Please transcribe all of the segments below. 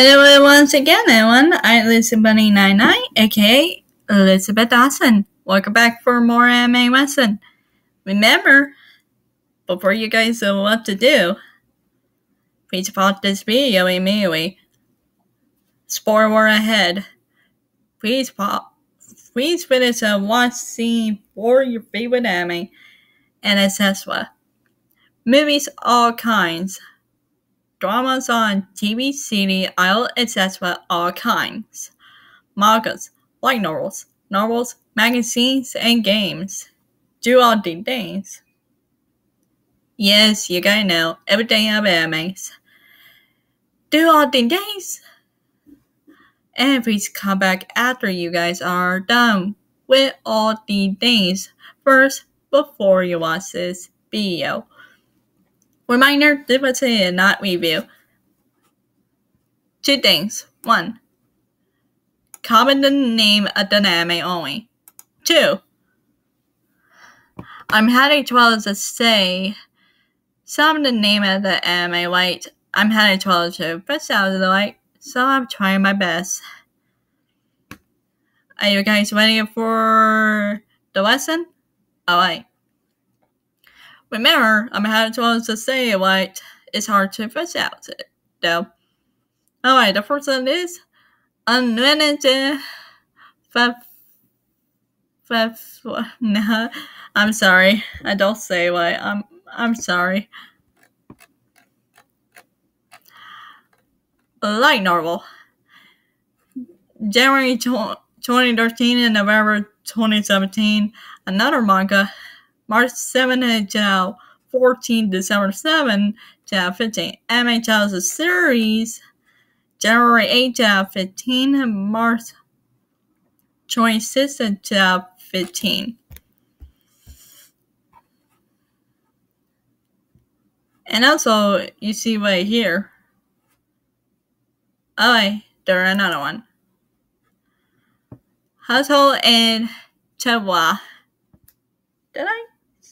Hello once again, everyone. I'm Elizabeth Bunny 99, aka Elizabeth Dawson. Welcome back for more anime lesson. Remember, before you guys know what to do, please pause this video immediately. Spoiler ahead. Please pop. Please finish a watch scene for your favorite anime and etc. Movies all kinds dramas on TV, CD, idol, etc. all kinds. Mangas, light novels, novels, magazines, and games. Do all the things. Yes, you gotta know, everything of animes. Do all the things. And please come back after you guys are done with all the things first before you watch this video. Reminder, this was a not review. Two things. One, comment the name of the anime only. Two, I'm having trouble to say some of the name of the anime right. I'm having trouble to put out of the right, so I'm trying my best. Are you guys ready for the lesson? Alright. Remember, I'm having trouble to say right. It's hard to put out, though. Alright, the first one is unlimited. I'm sorry. I don't say what. I'm I'm sorry. Light novel. January 2013 and November 2017. Another manga. March 7 to 14, December 7 to 15. Anime tells a series. January 8 to 15, March 26 to 15. And also, you see right here. Oh, there's another one. Household and Chihuahua. Did I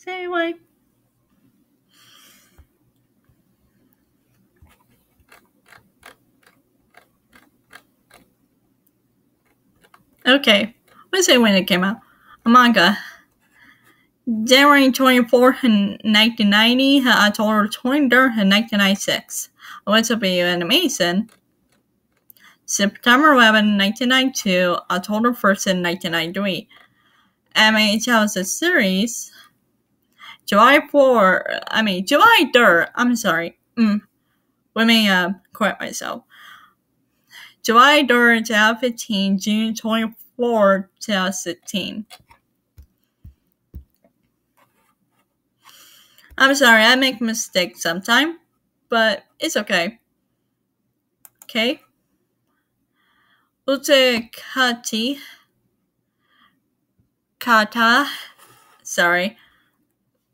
say like? Okay, let's say when it came out. A manga. January 24th in 1990, October 23rd in 1996. What's up, you animation? September 11, 1992, October 1st in 1993. Anime tells a series. July 4, I mean, July 3rd, I'm sorry. Mm, let me uh, correct myself. July 3rd, 2015, June 24, 2016. I'm sorry, I make mistakes sometimes, but it's okay. Okay. Utakati. Kata. Sorry.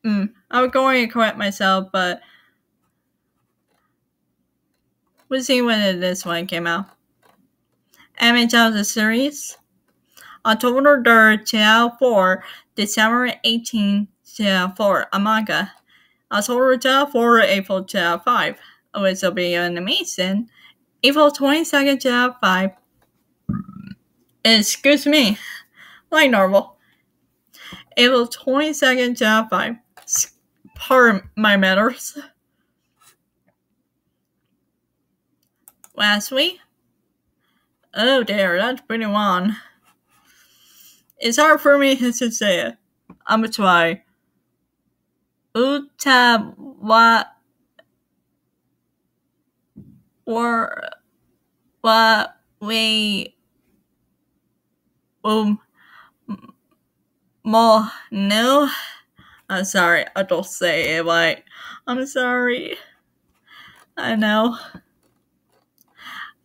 Mm, I was going to correct myself, but we'll see when this one came out. Anime the series. October 3rd, 2004, December 18, 2004, a manga. October 2004, April 2005, which will be an animation. April 22nd, 2005. Excuse me, light novel. April 22nd, 2005. Pardon my manners. Last week, Oh dear, that's pretty one. It's hard for me to say it. I'm gonna try. Uta wa or wa we um mo no. I'm sorry, I don't say it right. I'm sorry. I know.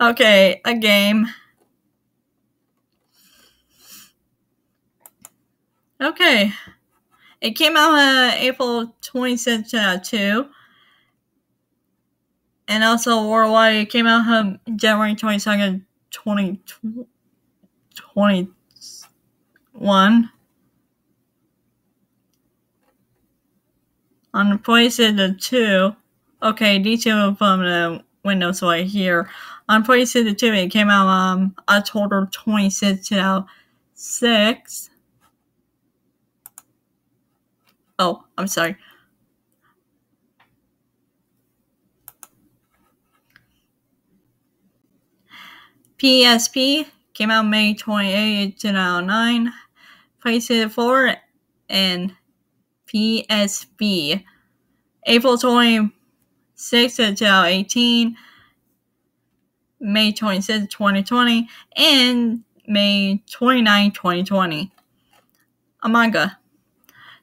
Okay, a game. Okay. It came out uh, April 26th, uh, 2. And also worldwide, it came out um, January 22nd, 2021. On PlayStation 2. Okay, detail from the Windows right here. on PlayStation 2. It came out um October 26, 2006. Oh, I'm sorry. PSP came out May 28, 2009. PlayStation 4 and PSP. April 26, 2018. May 26, 2020. And May 29, 2020. Among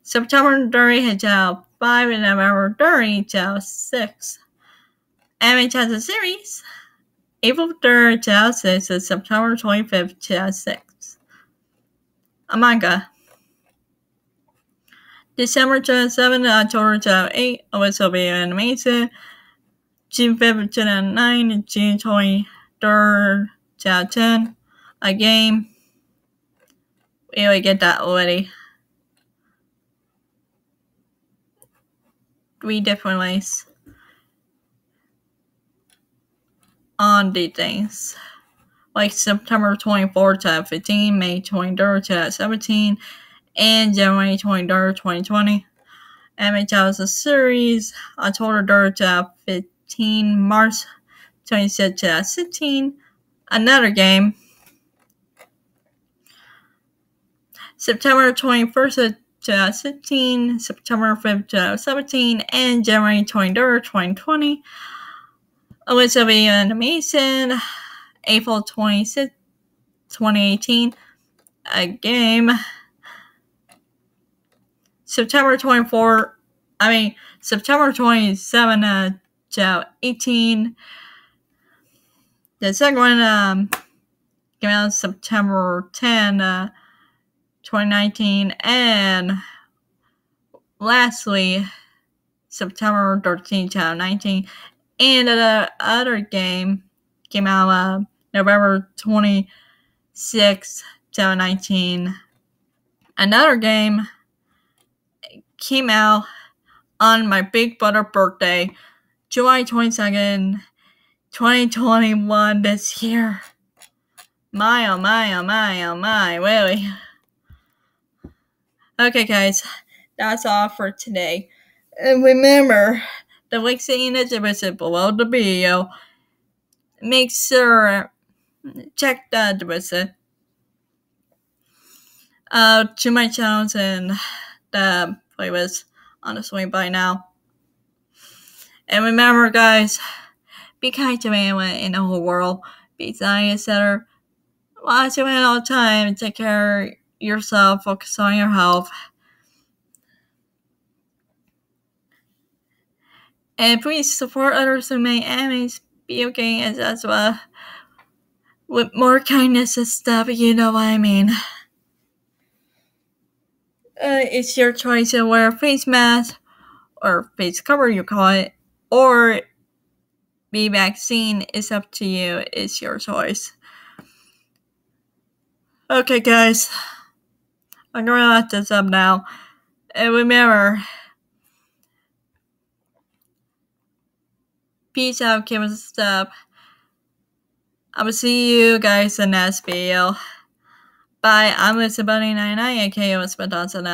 September 30, 2005 and November 30, 2006. Anime Chapter Series. April 3rd, 2006 to September 25th, 2006. A manga. December 27 to October 2008, OSOB animation. June 5th, 2009 to June 23rd, 2010. A game. We already get that already. Three different ways. on the things like September 24th, 2015, May 23rd, 2017, and January 23rd, 2020. Anime Challenge series, October 3rd, 2015, March 26th, 2016. Another game. September 21st, 2016, September 5th, 2017, and January 23rd, 2020. Elizabeth Animation, April 26, 2018. A game. September 24, I mean, September 27, uh, 18. The second one um, came out September 10, uh, 2019. And lastly, September 13, 2019. And the other game came out uh, November 26, 2019. Another game came out on my big brother birthday, July 22nd, 2021 this year. My oh my oh my oh my, really. Okay, guys, that's all for today. And remember, the link saying is listed below the video. Make sure check the address uh, to my channels and the playlist on the screen by now. And remember, guys, be kind to anyone in the whole world. Be nice, etc. Watch your all the time. Take care yourself. Focus on your health. And please support others who make animes, video games as well. With more kindness and stuff, you know what I mean. Uh, it's your choice to wear a face mask or face cover, you call it, or be vaccine. It's up to you. It's your choice. Okay, guys. I'm gonna wrap this up now. And remember, Peace out, keep us up. I will see you guys in the next video. Bye, I'm Lizzy Bunny 99 aka Elizabeth uh, Dawson.